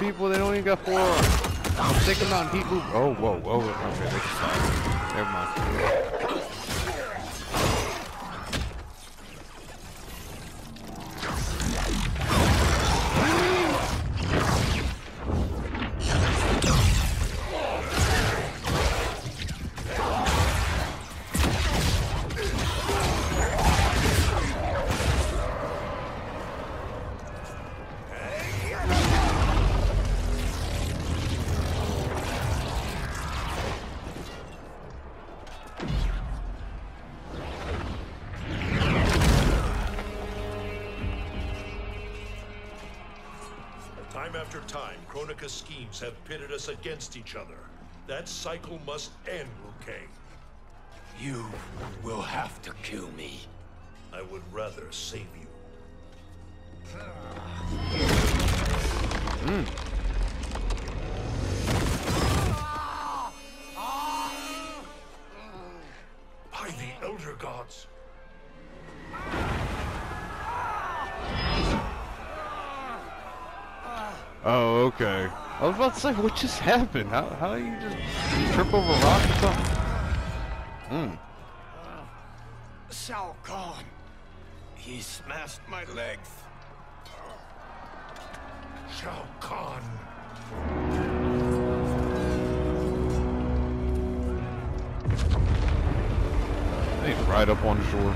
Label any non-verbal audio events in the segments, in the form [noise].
people. They don't even got four arms. I'm taking on people. Oh, whoa, whoa. Okay, they can stop. Never mind. After time, Kronika's schemes have pitted us against each other. That cycle must end, Liu Kang. You will have to kill me. I would rather save you. By okay. I was about to say, what just happened? How, how you just trip over a rock or something? Hmm. Shao Kahn. He smashed my legs. Shao Kahn! I need to ride up on the shore.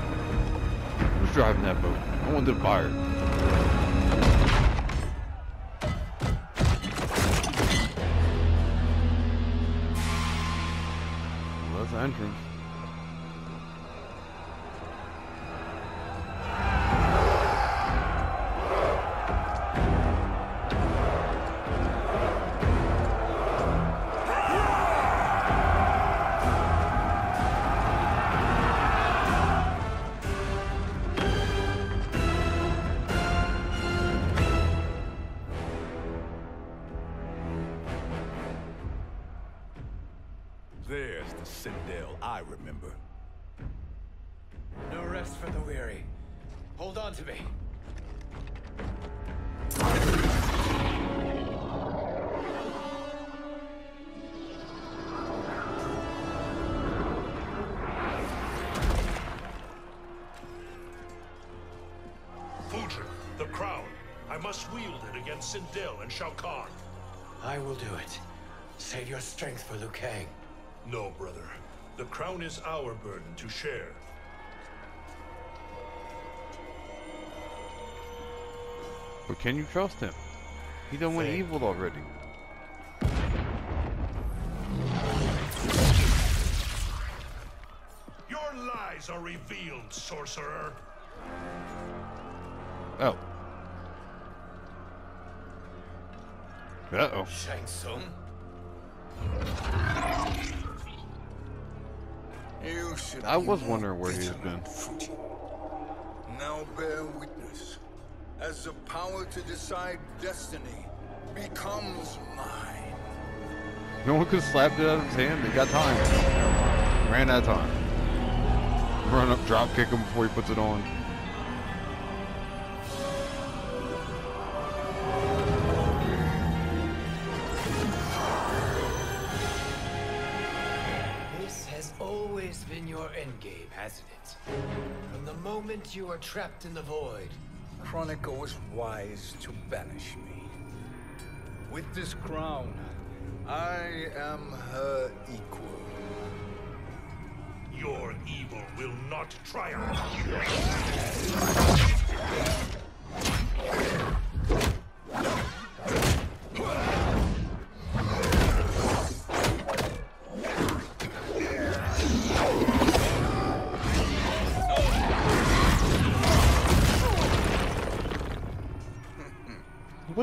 Who's driving that boat? I want to fire. Well, the entrance. Rest for the weary. Hold on to me. Fujin, the crown. I must wield it against Sindel and Shao Kahn. I will do it. Save your strength for Liu Kang. No, brother. The crown is our burden to share. But can you trust him? He done went evil already. Your lies are revealed, sorcerer. Oh. Uh-oh. Shang Tsung? You should I was wondering where he's vigilant, been. Now bear witness. As the power to decide destiny becomes mine. No one could slap it out of his hand. They got time. Ran out of time. Run up, drop kick him before he puts it on. This has always been your endgame, hasn't it? From the moment you were trapped in the void. Kronika was wise to banish me. With this crown, I am her equal. Your evil will not triumph.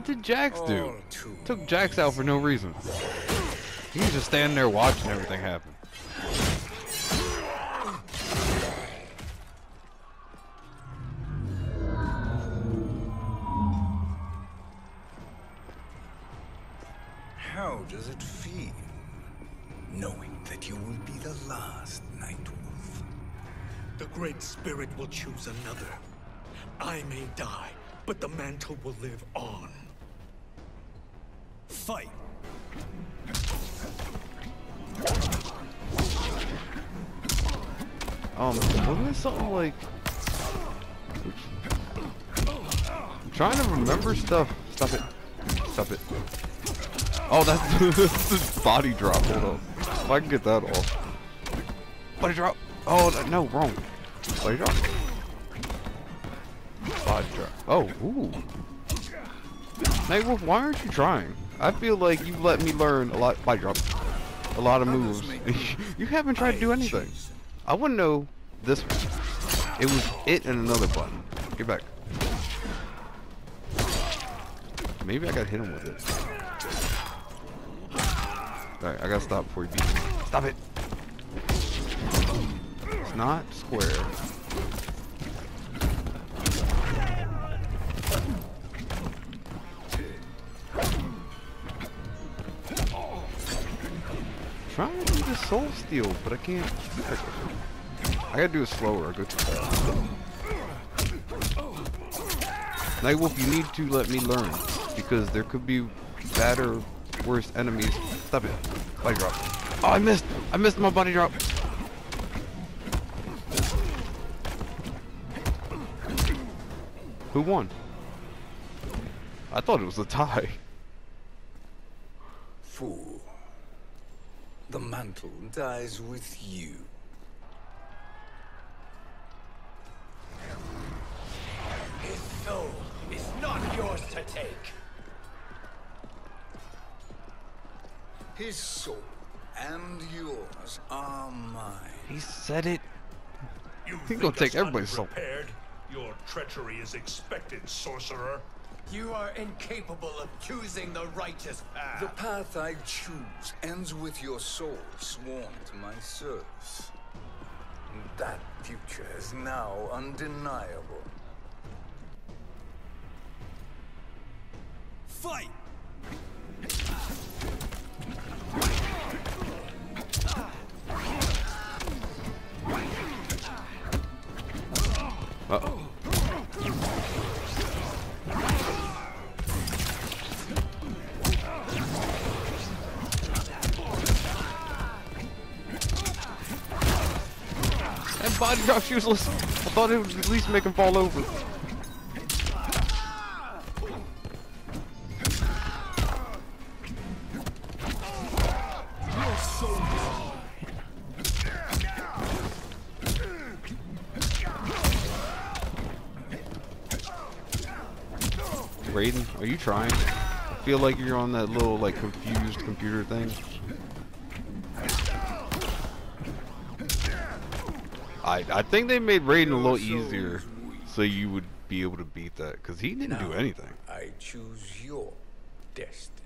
What did Jax do? Oh, Took Jax out for no reason. He was just standing there watching everything happen. How does it feel? Knowing that you will be the last Nightwolf. The Great Spirit will choose another. I may die, but the mantle will live on. Fight. Um, wasn't it something like? I'm trying to remember stuff. Stop it. Stop it. Oh, that's [laughs] this body drop. Hold on. If I can get that off. Body drop. Oh that- no, wrong. Body drop. Body drop. Oh, ooh. Nightwolf, why aren't you trying? I feel like you let me learn a lot. by drop. A lot of moves. [laughs] you haven't tried to do anything. I wouldn't know this one. It was it and another button. Get back. Maybe I gotta hit him with it. Alright, I gotta stop before he beats me. Stop it! It's not square. The soul steal, but I can't. I gotta do it slower. I go too fast. Nightwolf, you need to let me learn because there could be better, worse enemies. Stop it. Body drop. Oh, I missed. I missed my body drop. Who won? I thought it was a tie. Fool. The mantle dies with you. His soul is not yours to take. His soul and yours are mine. He said it. You He think gonna take everybody's soul. unprepared? Your treachery is expected, sorcerer. You are incapable of choosing the righteous path. The path I choose ends with your soul sworn to my service. That future is now undeniable. Fight. Uh body drop's useless. I thought it would at least make him fall over. Raiden, are you trying? I feel like you're on that little like confused computer thing. I I think they made Raiden a little easier so you would be able to beat that because he didn't do anything. I choose your destiny.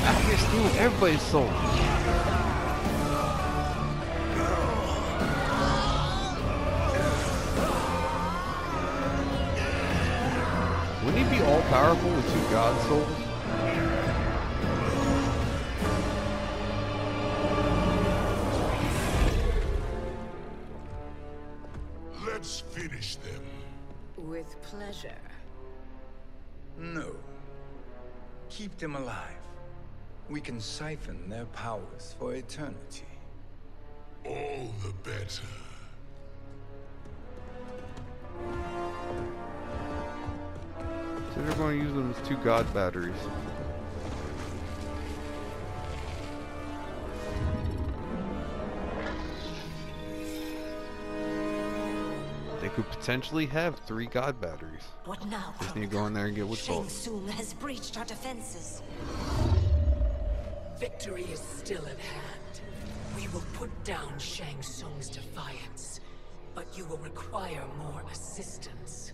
I can steal everybody's soul. Powerful with two god souls? Let's finish them. With pleasure. No. Keep them alive. We can siphon their powers for eternity. All the better. They're going to use them as two god batteries. They could potentially have three god batteries. What now? Just need to go in there and get what's Shang called. Tsung has breached our defenses. Victory is still at hand. We will put down Shang Tsung's defiance, but you will require more assistance.